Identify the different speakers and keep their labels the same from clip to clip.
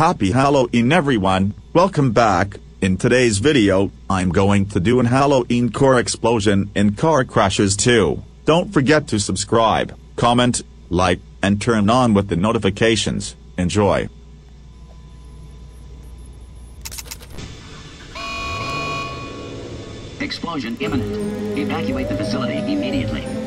Speaker 1: Happy Halloween everyone, welcome back. In today's video, I'm going to do an Halloween core explosion in Car Crushers 2. Don't forget to subscribe, comment, like, and turn on with the notifications. Enjoy.
Speaker 2: Explosion imminent. Evacuate the facility immediately.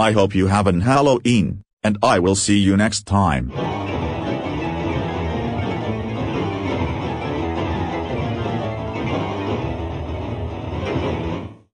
Speaker 1: I hope you have an Halloween, and I will see you next time.